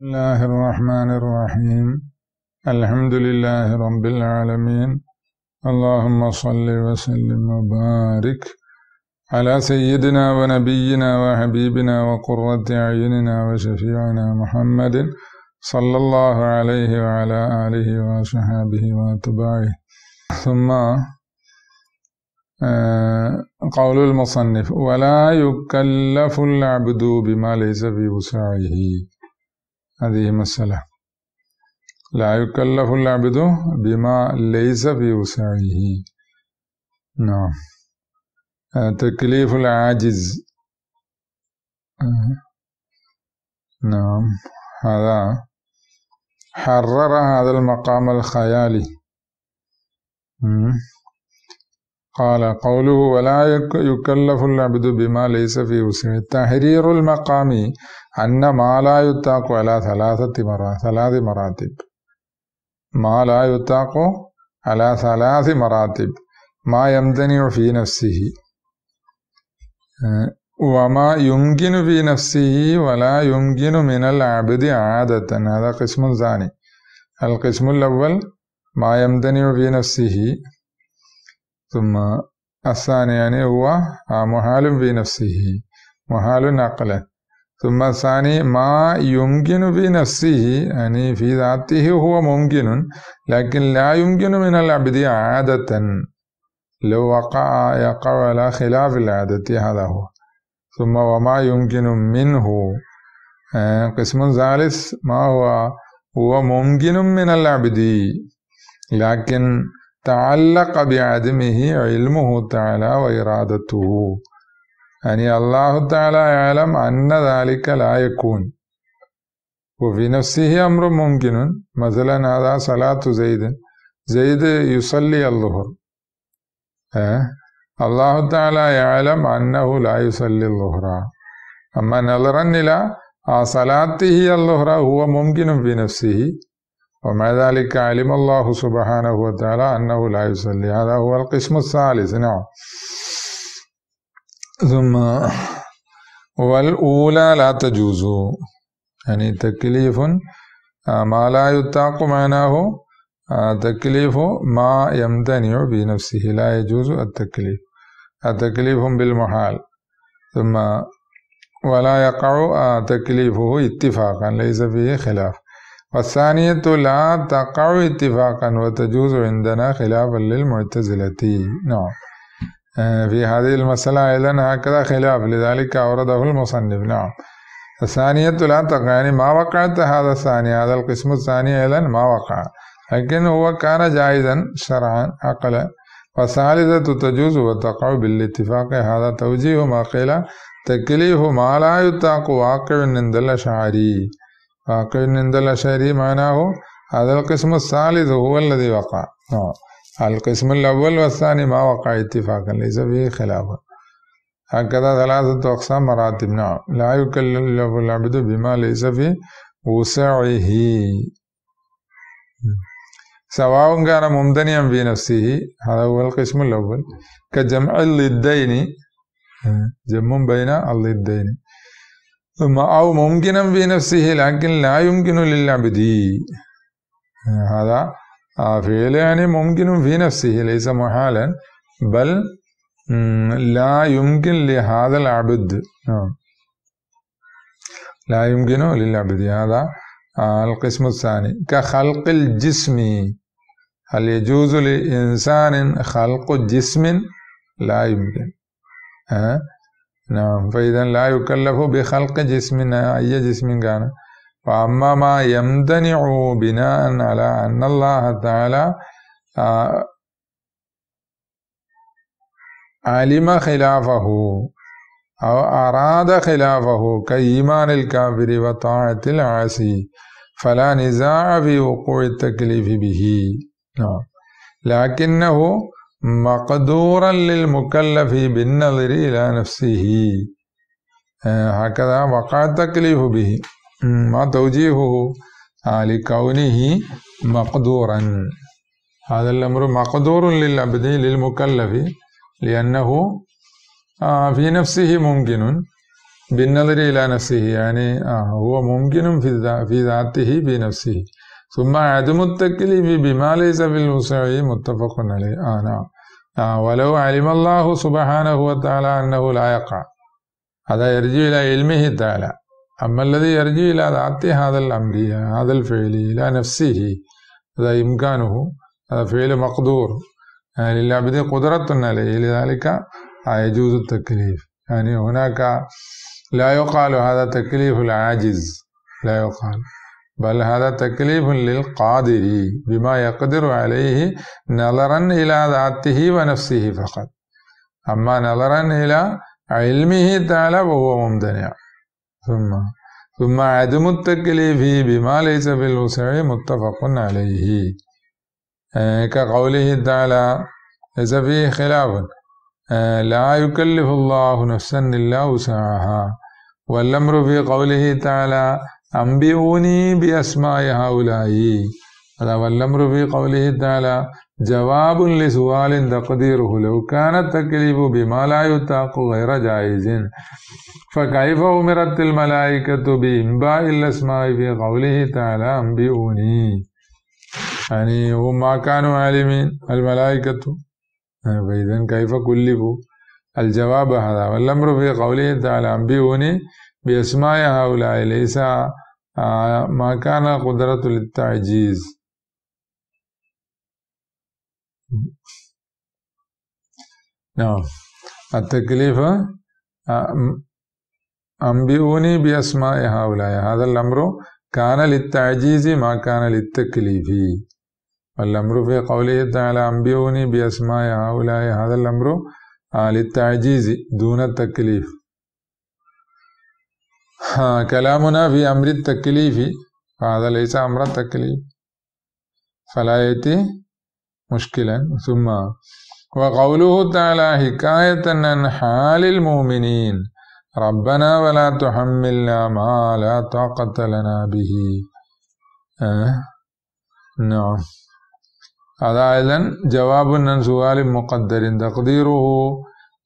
بسم الله الرحمن الرحيم الحمد لله رب العالمين اللهم صل وسلم وبارك على سيدنا ونبينا وحبيبنا وقرة أعيننا وشفيعنا محمد صلى الله عليه وعلى آله وصحبه وأتباعه ثم قول المصنف ولا يكلف العبد بما ليس في وسعه هذه مسألة. لا يكلف العبد بما ليس في وسعه. نعم. آه، تكليف العاجز. آه، نعم. هذا حرر هذا المقام الخيالي. قال قوله ولا يك- يكلف العبد بما ليس في وسعه تحرير المقام أن ما لا يطاق على ثلاثة مرات ثلاث مراتب. ما لا يطاق على ثلاث مراتب. ما يمتنع في نفسه. آه، وما يمكن في نفسه ولا يمكن من العبد عادة. هذا قسم ثاني. القسم الأول ما يمتنع في نفسه. ثم الثاني يعني هو محال في نفسه محال عقلا ثم الثاني ما يمكن في نفسه يعني في ذاته هو ممكن لكن لا يمكن من العبد عادة. لو وقع يقع على خلاف العادة هذا هو. ثم وما يمكن منه. آه، قسم ثالث ما هو؟ هو ممكن من العبد لكن تعلق بعدمه علمه تعالى وإرادته. يعني الله تعالى يعلم أن ذلك لا يكون. وفي نفسه أمر ممكن. مثلا هذا صلاة زيد. زيد يصلي الظهر. أه؟ الله تعالى يعلم أنه لا يصلي الظهر. أما نظرا إلى صلاته الظهر هو ممكن في نفسه. ومع ذلك علم الله سبحانه وتعالى أنه لا يصلي. هذا هو القسم الثالث. نعم. ثم والأولى لا تجوز. يعني تكليف آه، ما لا يطاق معناه آه، تكليف ما يمتنع بنفسه. لا يجوز التكليف. التكليف بالمحال. ثم ولا يقع آه، تكليفه اتفاقا. ليس فيه خلاف. والثانية لا تقع اتفاقا وتجوز عندنا خلافا للمعتزلة. نعم. آه، في هذه المسألة أيضا هكذا خلاف لذلك أورده المصنف. نعم. الثانية لا تقع يعني ما وقعت هذا الثاني هذا القسم الثاني أيضا ما وقع لكن هو كان جائزا شرعا عقلا. والثالثة تجوز وتقع بالاتفاق هذا توجيه ما قيل تكليف ما لا يطاق واقع عند الأشعري. واقع عند الأشعري معناه هذا القسم الثالث هو الذي وقع. القسم الأول والثاني ما وقع اتفاقا ليس فيه خلاف. هكذا ثلاثة أقسام مراتب. نعم لا يكلف العبد بما ليس في وسعه. سواء كان ممتنعا في نفسه هذا هو القسم الأول. كجمع الضدين جمع بين الضدين أو ممكنا في نفسه لكن لا يمكن للعبد. هذا آه، فعل يعني ممكن في نفسه ليس محالا بل لا يمكن لهذا العبد. نعم. لا يمكن للعبد هذا آه، القسم الثاني. كخلق الجسم. هل يجوز لإنسان خلق جسم؟ لا يمكن. نعم. فإذا لا يكلف بخلق جسم أي جسم كان. وأما ما يمتنع بناء على أن الله تعالى علم خلافه أو أراد خلافه كإيمان الكافر وطاعة العاصي فلا نزاع في وقوع التكليف به. نعم. لكنه مقدورا للمكلف بالنظر إلى نفسه. آه، هكذا وقع التكليف به. ما توجيهه آه، لكونه مقدورا. هذا الأمر مقدور للعبد للمكلف لأنه آه، في نفسه ممكن بالنظر إلى نفسه يعني هو ممكن في في ذاته بنفسه. ثم عدم التكليف بما ليس بالوسع متفق عليه. آه نعم. ولو علم الله سبحانه وتعالى أنه لا يقع هذا يرجع إلى علمه تعالى أما الذي يرجع إلى ذات هذا الأمر هذا الفعل إلى نفسه هذا إمكانه هذا فعل مقدور يعني للعبد قدرة عليه لذلك يجوز التكليف يعني هناك لا يقال هذا تكليف العاجز لا يقال بل هذا تكليف للقادر بما يقدر عليه نظرا إلى ذاته ونفسه فقط. أما نظرا إلى علمه تعالى وهو ممتنع. ثم ثم عدم التكليف بما ليس بالوسع متفق عليه. آه، كقوله تعالى ليس فيه خلاف. آه، لا يكلف الله نفسا إلا وسعها. والأمر في قوله تعالى أنبئوني بأسماء هؤلاء. هذا والأمر في قوله تعالى جواب لسؤال تقديره لو كان التكليف بما لا يطاق غير جائز. فكيف أمرت الملائكة بإنباء الأسماء في قوله تعالى أنبئوني يعني هم ما كانوا عالمين الملائكة. فإذا كيف كلفوا الجواب؟ هذا والأمر في قوله تعالى أنبئوني بأسماء هؤلاء ليس آه، ما كان قدرة للتعجيز. نعم. التكليف آه، أنبئوني بأسماء هؤلاء. هذا الأمر كان للتعجيز ما كان للتكليف. والأمر في قوله تعالى أنبئوني بأسماء هؤلاء هذا الأمر آه، للتعجيز دون التكليف. كلامنا في أمر التكليف. هذا ليس أمر التكليف. فلا يأتي مشكلا. ثم وقوله تعالى حكاية عن حال المؤمنين. ربنا ولا تحملنا ما لا طاقة لنا به. أه؟ نعم. هذا أيضا جواب عن سؤال مقدر. تقديره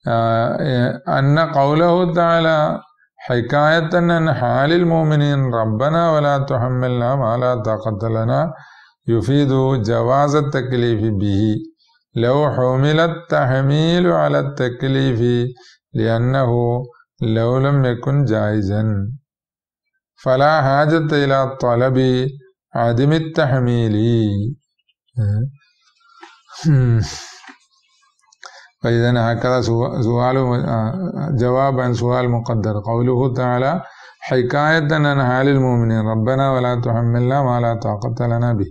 آه أن قوله تعالى حكاية عن حال المؤمنين ربنا ولا تحملنا ما لا طاقة لنا يفيد جواز التكليف به. لو حمل التحميل على التكليف لأنه لو لم يكن جائزا. فلا حاجة إلى طلب عدم التحميل. فإذا هكذا سؤال جواب عن سؤال مقدر. قوله تعالى حكاية عن حال المؤمنين ربنا ولا تحملنا ما لا طاقة لنا به.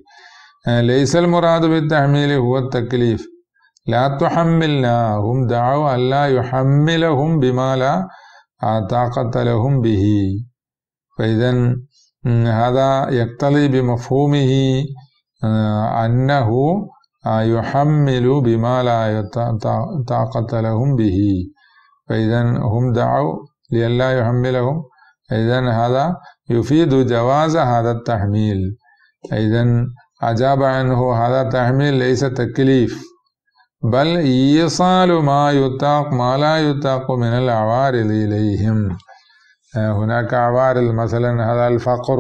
آه، ليس المراد بالتحميل هو التكليف. لا تحملنا هم دعوا أن لا يحملهم بما لا طاقة لهم به. فإذا هذا يقتضي بمفهومه آه، أنه يحمل بما لا طاقة لهم به. فإذا هم دعوا لئلا يحملهم. إذا هذا يفيد جواز هذا التحميل. إذا أجاب عنه هذا التحميل ليس تكليف بل إيصال ما يطاق ما لا يطاق من العوارض إليهم. هناك عوارض مثلا هذا الفقر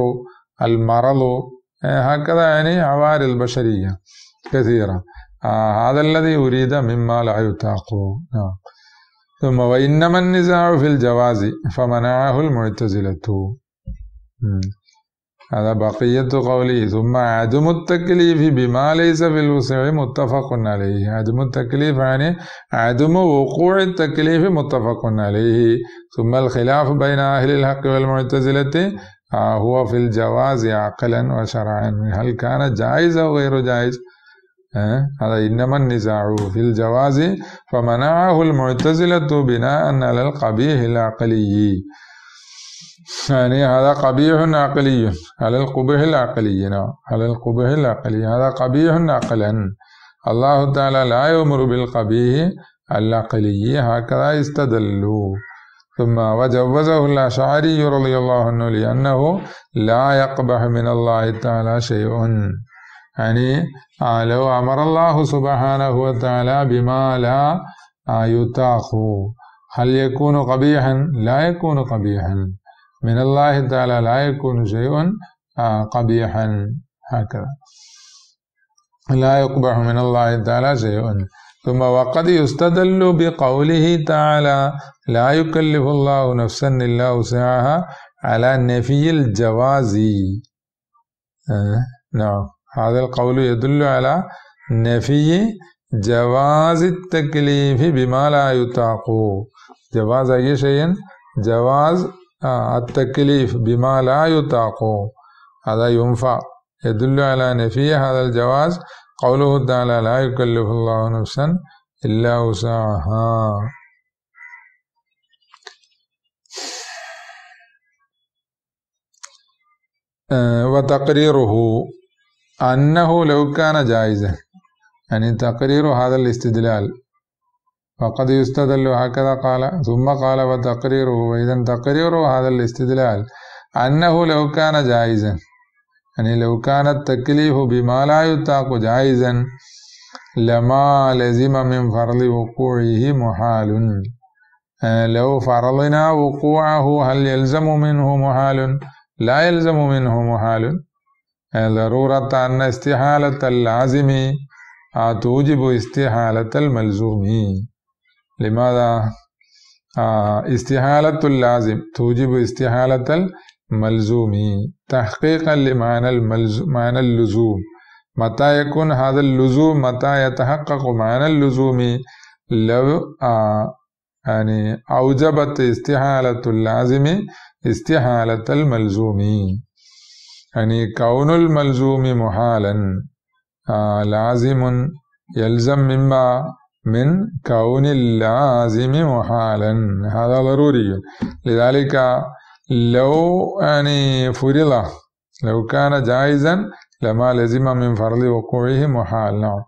المرض هكذا يعني عوارض بشرية. كثيرة. آه هذا الذي أريد مما لا يطاق نعم ثم وإنما النزاع في الجواز فمنعه المعتزلة. هذا بقية قوله ثم عدم التكليف بما ليس في الوسع متفق عليه. عدم التكليف يعني عدم وقوع التكليف متفق عليه. ثم الخلاف بين أهل الحق والمعتزلة آه، هو في الجواز عقلا وشرعا. هل كان جائز أو غير جائز؟ هذا إنما النزاع في الجواز فمنعه المعتزلة بناء على القبيح العقلي. يعني هذا قبيح عقلي على القبح العقلي نعم على القبح العقلي. هذا قبيح عقلا. الله تعالى لا يأمر بالقبيح العقلي هكذا استدلوا ثم وجوزه الأشعري رضي الله عنه لأنه لا يقبح من الله تعالى شيء. يعني آه، لو أمر الله سبحانه وتعالى بما لا آه، يطاق هل يكون قبيحا؟ لا يكون قبيحا. من الله تعالى لا يكون شيء آه، قبيحا. هكذا. لا يقبح من الله تعالى شيء. ثم وقد يستدل بقوله تعالى لا يكلف الله نفسا إلا وسعها على نفي الجواز. نعم. هذا القول يدل على نفي جواز التكليف بما لا يطاق. جواز أي شيء؟ جواز آه التكليف بما لا يطاق. هذا ينفع يدل على نفي هذا الجواز. قوله تعالى لا يكلف الله نفسا إلا وسعها آه، وتقريره. أنه لو كان جائزا. يعني تقرير هذا الاستدلال. فقد يستدل هكذا قال ثم قال وتقريره. وإذا تقرير هذا الاستدلال. أنه لو كان جائزا. يعني لو كان التكليف بما لا يطاق جائزا لما لزم من فرض وقوعه محال. آه، لو فرضنا وقوعه هل يلزم منه محال؟ لا يلزم منه محال. ضرورة أن استحالة اللازم. آه، توجب استحالة الملزوم. لماذا؟ استحالة اللازم. توجب استحالة الملزوم. تحقيقا لمعنى معنى اللزوم. متى يكون هذا اللزوم؟ متى يتحقق معنى اللزوم؟ لو آه يعني أوجبت استحالة اللازم استحالة الملزوم. يعني كون الملزوم محالا آه لازم يلزم مما من كون اللازم محالا. هذا ضروري. لذلك لو يعني فرض لو كان جائزا لما لزم من فرض وقوعه محال. نعم.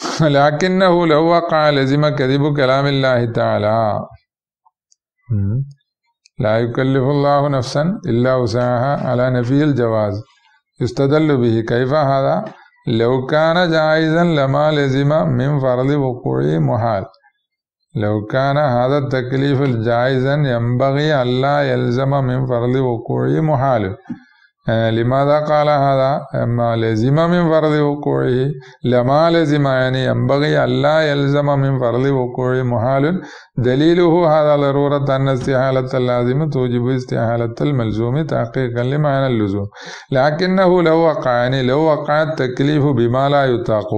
لكنه لو وقع لزم كذب كلام الله تعالى. لا يكلف الله نفسا إلا وسعها على نفي الجواز. يستدل به. كيف هذا؟ لو كان جائزا لما لزم من فرض وقوعه محال. لو كان هذا التكليف جائزا ينبغي ألا يلزم من فرض وقوعه محال. لماذا قال هذا؟ ما لزم من فرض وقوعه لما لزم يعني ينبغي ألا يلزم من فرض وقوعه محال. دليله هذا ضرورة أن استحالة اللازم توجب استحالة الملزوم تحقيقا لمعنى اللزوم. لكنه لو وقع يعني لو وقع التكليف بما لا يطاق.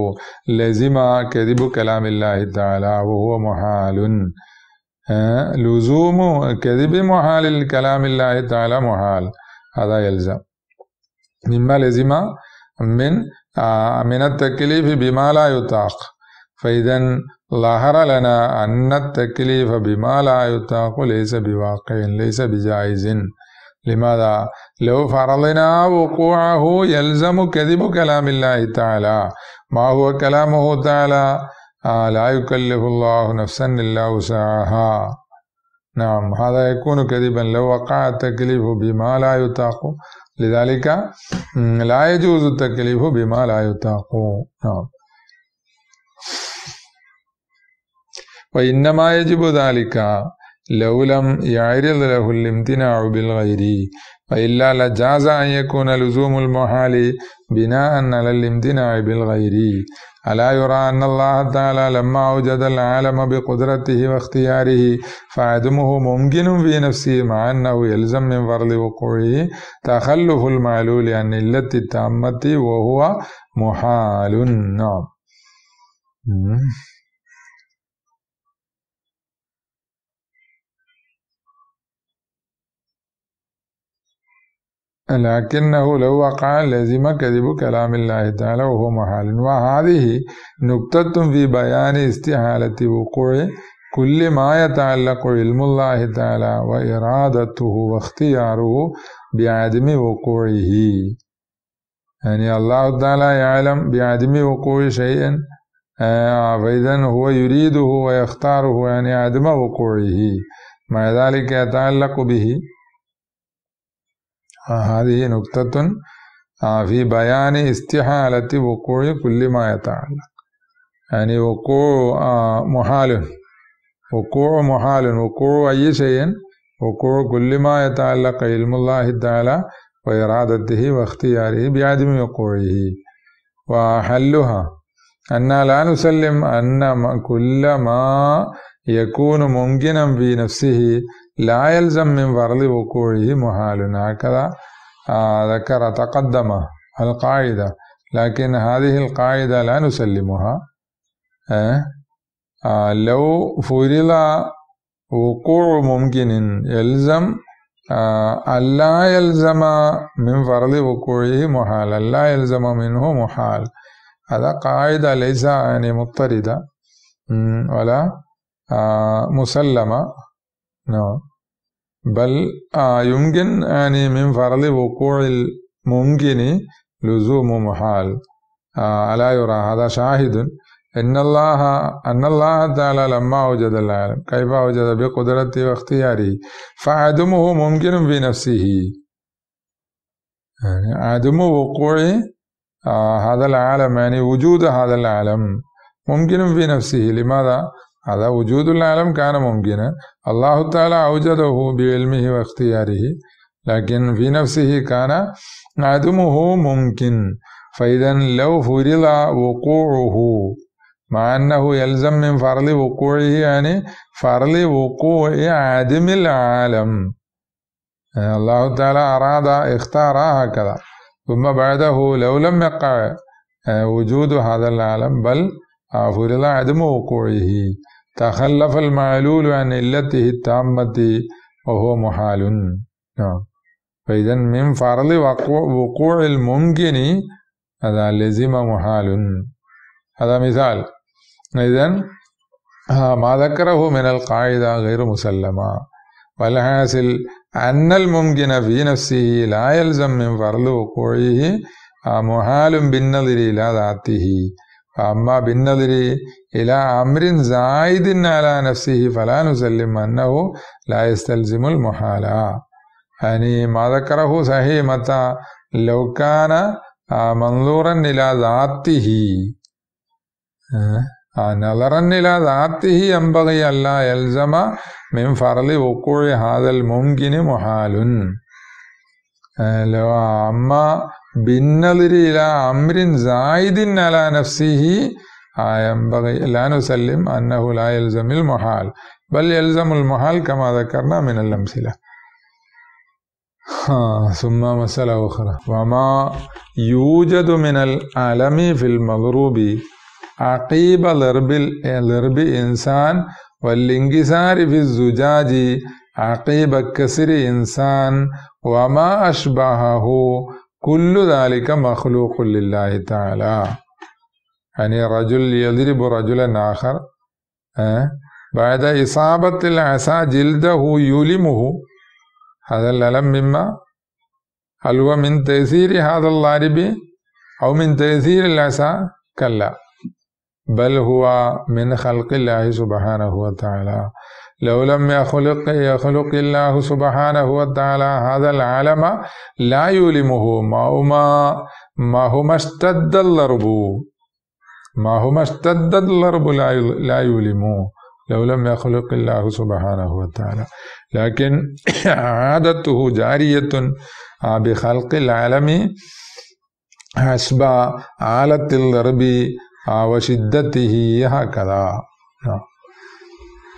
لزم كذب كلام الله تعالى وهو محال. آه، لزوم كذب محال كلام الله تعالى محال. هذا يلزم. مما لزم من آه، من التكليف بما لا يطاق. فإذا ظهر لنا أن التكليف بما لا يطاق ليس بواقع ليس بجائز. لماذا؟ لو فرضنا وقوعه يلزم كذب كلام الله تعالى. ما هو كلامه تعالى؟ آه لا يكلف الله نفسا إلا وسعها. نعم هذا يكون كذبا. لو وقع التكليف بما لا يطاق لذلك لا يجوز التكليف بما لا يطاق نعم. وإنما يجب ذلك لو لم يعرض له الامتناع بالغير فإلا لجاز أن يكون لزوم المحال بناء على الامتناع بالغير. ألا يرى أن الله تعالى لما أوجد العالم بقدرته واختياره فعدمه ممكن في نفسه مع أنه يلزم من فرض وقوعه تخلف المعلول عن علة التامة وهو محال. نعم. لكنه لو وقع لزم كذب كلام الله تعالى وهو محال. وهذه نقطة في بيان استحالة وقوع كل ما يتعلق علم الله تعالى وإرادته واختياره بعدم وقوعه. يعني الله تعالى يعلم بعدم وقوع شيء آه، فإذا هو يريده ويختاره يعني عدم وقوعه. مع ذلك يتعلق به هذه نقطة آه، في بيان استحالة وقوع كل ما يتعلق. يعني وقوع آه، محال وقوع محال وقوع أي شيء وقوع كل ما يتعلق علم الله تعالى وإرادته واختياره بعدم وقوعه. وحلها أن لا نسلم أن كل ما يكون ممكنا في نفسه لا يلزم من فرض وقوعه محال. هكذا آه ذكر تقدم القاعدة لكن هذه القاعدة لا نسلمها آه آه لو فرض وقوع ممكن يلزم ألا يلزم من فرض وقوعه محال لا يلزم منه محال. هذا قاعدة ليس يعني مضطردة ولا مسلمة. نعم. بل آه يمكن يعني من فرض وقوع الممكن لزوم محال. آه ألا يرى هذا شاهد؟ إن الله أن الله تعالى لما وجد العالم كيف وجد؟ بقدرته واختياره. فعدمه ممكن في نفسه. يعني عدم وقوع آه هذا العالم يعني وجود هذا العالم ممكن في نفسه. لماذا؟ هذا وجود العالم كان ممكنا. الله تعالى أوجده بعلمه واختياره لكن في نفسه كان عدمه ممكن. فإذا لو فرض وقوعه مع أنه يلزم من فرض وقوعه يعني فرض وقوع عدم العالم. الله تعالى أراد اختار هكذا. ثم بعده لو لم يقع وجود هذا العالم بل فرض عدم وقوعه. تخلف المعلول عن علته التامة وهو محال. نعم. فإذا من فرض وقوع الممكن هذا لزم محال. هذا مثال. إذا ما ذكره من القاعدة غير مسلمة. والحاصل أن الممكن في نفسه لا يلزم من فرض وقوعه محال بالنظر إلى ذاته. فأما بالنظر إلى أمر زائد على نفسه فلا نسلم أنه لا يستلزم المحال يعني ما ذكره صحيح متى لو كان منظورا إلى ذاته نظرا إلى ذاته ينبغي ألا يلزم من فرض وقوع بالنظر إلى أمر زائد على نفسه ينبغي لا نسلم أنه لا يلزم المحال بل يلزم المحال كما ذكرنا من الأمثلة ثم مسألة أخرى. وما يوجد من العالم في المضروب عقيب ضرب ضرب إنسان والانكسار في الزجاج عقيب كسر إنسان وما أشبهه كل ذلك مخلوق لله تعالى. يعني رجل يضرب رجلا آخر؟ بعد إصابة العصا جلده يلمه هذا الألم مما؟ هل هو من تأثير هذا الضارب أو من تأثير العصا؟ كلا بل هو من خلق الله سبحانه وتعالى. لو لم يخلق يخلق الله سبحانه وتعالى هذا العالم لا يلمه ما هما ما هما اشتد الضرب ما هما اشتد الضرب لا يلمه لو لم يخلق الله سبحانه وتعالى. لكن عادته جارية بخلق العالم حسب آلة الضرب وشدته هكذا.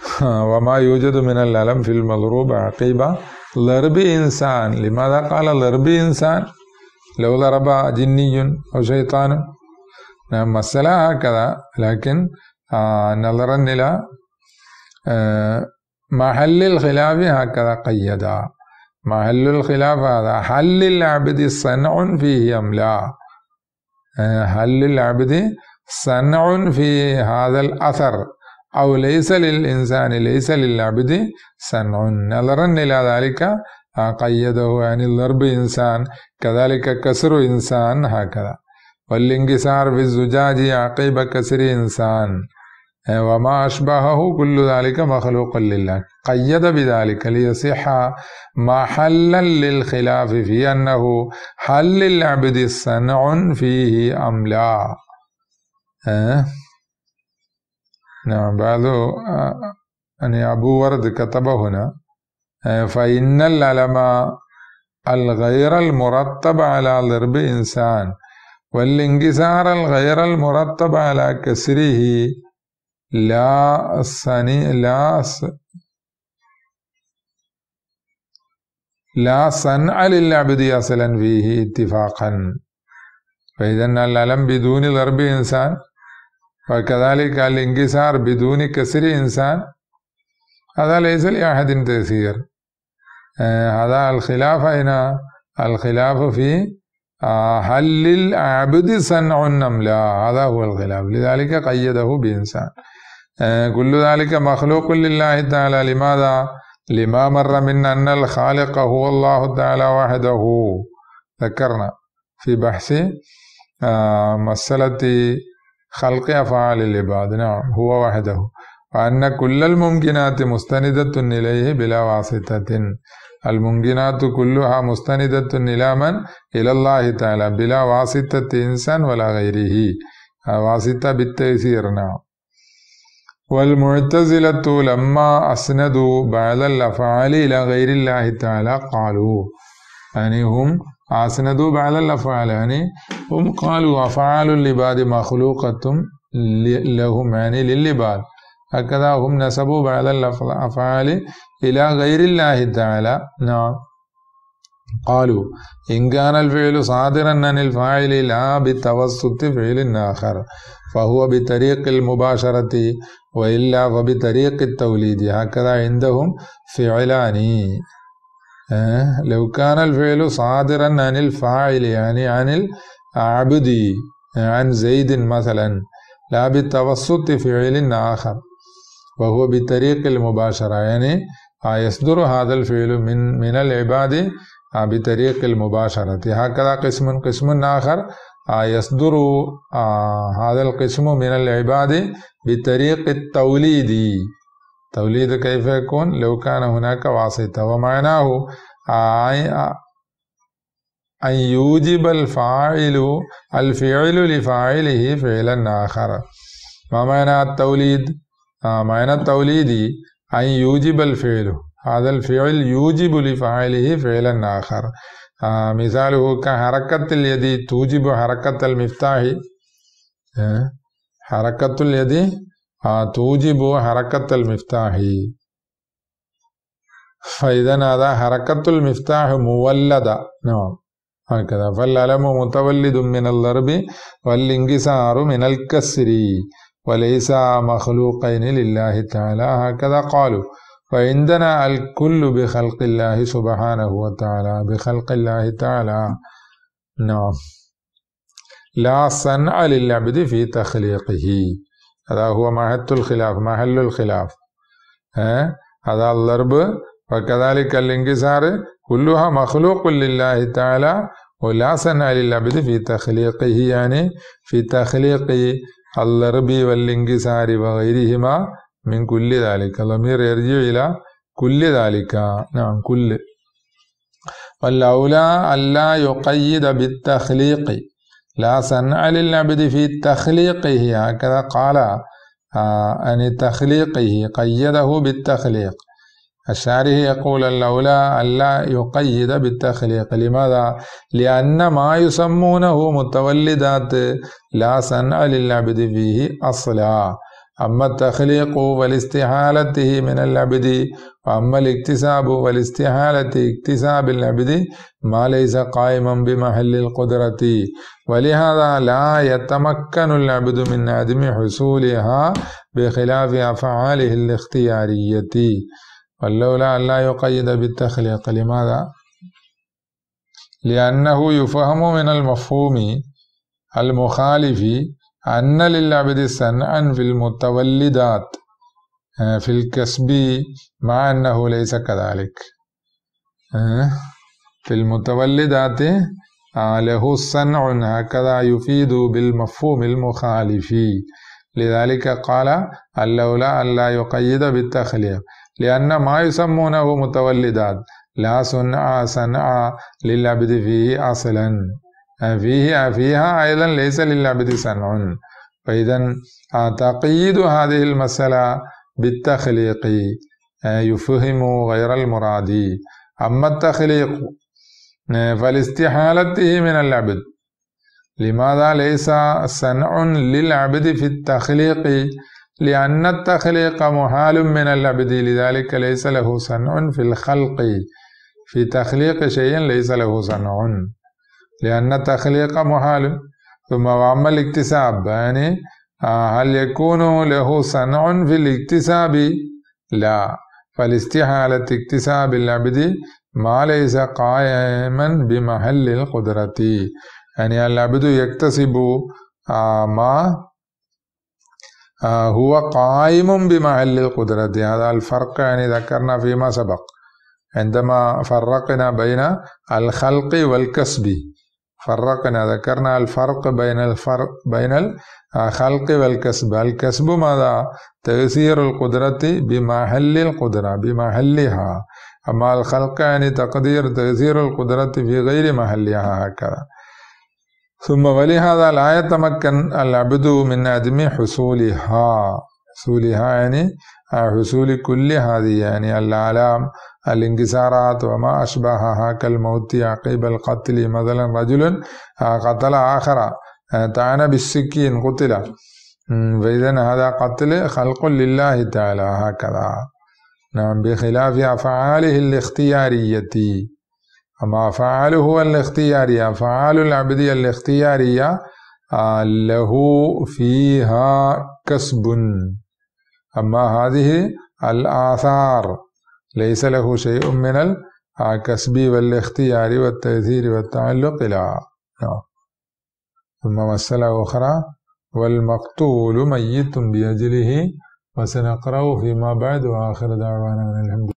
وما يوجد من الألم في المضروب عقيبة. ضرب إنسان. لماذا قال ضرب إنسان؟ لو ضرب جني أو شيطان. نعم مسألة هكذا. لكن نظرا إلى محل الخلاف هكذا قيدا. محل الخلاف هذا. هل للعبد صنع فيه أم لا؟ هل للعبد صنع في هذا الأثر؟ أو ليس للإنسان ليس للعبد صنع نظرا إلى ذلك قيده يعني ضرب إنسان كذلك كسر إنسان هكذا. والانكسار في الزجاج عقيب كسر إنسان وما أشبهه كل ذلك مخلوق لله. قيد بذلك ليصح محلا للخلاف في أنه هل للعبد صنع فيه أم لا. أه؟ نعم بعض يعني أبو ورد كتب هنا فإن العلم الغير المرتب على ضرب إنسان والانكسار الغير المرتب على كسره لا صني لا لا صنع للعبد أصلا فيه اتفاقا. فإذا الألم بدون ضرب إنسان وكذلك الانكسار بدون كسر إنسان هذا ليس لأحد تأثير. آه، هذا الخلاف هنا الخلاف في آه، هل للعبد صنع لا؟ هذا هو الخلاف. لذلك قيده بإنسان. آه، كل ذلك مخلوق لله تعالى. لماذا؟ لما مر من أن الخالق هو الله تعالى وحده. ذكرنا في بحث مسألة خلق أفعال العباد نعم هو وحده. وأن كل الممكنات مستندة إليه بلا واسطة. الممكنات كلها مستندة إلى من؟ إلى الله تعالى بلا واسطة إنسان ولا غيره. واسطة بالتيسير نعم. والمعتزلة لما أسندوا بعض الأفعال إلى غير الله تعالى قالوا يعني هم أسندوا بعض الأفعال يعني هم قالوا أفعال العباد مخلوقة لهم يعني للعباد هكذا هم نسبوا بعض الأفعال إلى غير الله تعالى. نعم. قالوا إن كان الفعل صادرا عن الفاعل لا بتوسط فعل آخر فهو بطريق المباشرة وإلا فبطريق التوليد. هكذا عندهم فعلان. لو كان الفعل صادرا عن الفاعل يعني عن العبد عن زيد مثلا لا بالتوسط فعل آخر وهو بطريق المباشرة يعني يصدر هذا الفعل من من العباد بطريق المباشرة هكذا قسم قسم آخر يصدر هذا القسم من العباد بطريق التوليد توليد كيف يكون؟ لو كان هناك واسطة. ومعناه أن يوجب الفاعل الفعل لفاعله فعلا آخر. ما معنى التوليد؟ آه، معنى التوليد أن يوجب الفعل. هذا الفعل يوجب لفاعله فعلا آخر. آه، مثاله كحركة اليد. توجب حركة المفتاح. آه، حركة اليد توجب حركة المفتاح فإذا هذا حركة المفتاح مولدة نعم هكذا فالعلم متولد من الضرب والانكسار من الكسر وليس مخلوقين لله تعالى هكذا قالوا فعندنا الكل بخلق الله سبحانه وتعالى بخلق الله تعالى نعم لا صنع للعبد في تخليقه هذا هو محل الخلاف محل الخلاف هذا الضرب وكذلك الانكسار كلها مخلوق لله تعالى ولا صنع للعبد في تخليقه يعني في تخليق الضرب والانكسار وغيرهما من كل ذلك الضمير يرجع إلى كل ذلك نعم كل والأولى ألا يقيد بالتخليق لا صنع للعبد في تخليقه. هكذا قال آه أن تخليقه قيده بالتخليق. الشارح يقول الأولى ألا يقيد بالتخليق. لماذا؟ لأن ما يسمونه متولدات لا صنع للعبد فيه أصلا. أما التخليق والاستحالته من العبد وأما الاكتساب والاستحالة اكتساب العبد ما ليس قائما بمحل القدرة ولهذا لا يتمكن العبد من عدم حصولها بخلاف أفعاله الاختيارية ولولا أن لا يقيد بالتخليق لماذا؟ لأنه يفهم من المفهوم المخالف أن للعبد صنعا في المتولدات آه، في الكسب مع أنه ليس كذلك. آه، في المتولدات آه، له صنع هكذا يفيد بالمفهوم المخالف. لذلك قال اللولا أن لا يقيد بالتخليق لأن ما يسمونه متولدات لا صنع صنع للعبد فيه أصلا. فيه فيها أيضا ليس للعبد صنع. فإذا تقييد هذه المسألة بالتخليق يفهم غير المراد. أما التخليق فلاستحالته من العبد. لماذا ليس صنع للعبد في التخليق؟ لأن التخليق محال من العبد لذلك ليس له صنع في الخلق. في تخليق شيء ليس له صنع. لأن التخليق محال. ثم وأما الاكتساب يعني آه، هل يكون له صنع في الاكتساب؟ لا. فالاستحالة اكتساب العبد ما ليس قائما بمحل القدرة. يعني العبد يكتسب آه، ما آه، هو قائم بمحل القدرة. هذا الفرق يعني ذكرنا فيما سبق. عندما فرقنا بين الخلق والكسب. فرقنا ذكرنا الفرق بين الفرق بين الخلق والكسب. الكسب ماذا؟ تأثير القدرة بمحل القدرة بمحلها. أما الخلق يعني تقدير تأثير القدرة في غير محلها هكذا. ثم ولهذا لا يتمكن العبد من عدم حصولها. حصولها يعني حصول كل هذه يعني الآلام الانكسارات وما أشبهها كالموت عقيب القتل مثلا رجل قتل آخر طعن بالسكين قتل. فإذا هذا قتل خلق لله تعالى هكذا. نعم بخلاف أفعاله الاختيارية. أما أفعاله الاختيارية أفعال العبدية الاختيارية آه، له فيها كسب. أما هذه الآثار ليس له شيء من الكسب والاختيار والتأثير والتعلق لا نعم. ثم مسألة أخرى والمقتول ميت بأجله وسنقرأ فيما بعد وآخر دعوانا من الحمد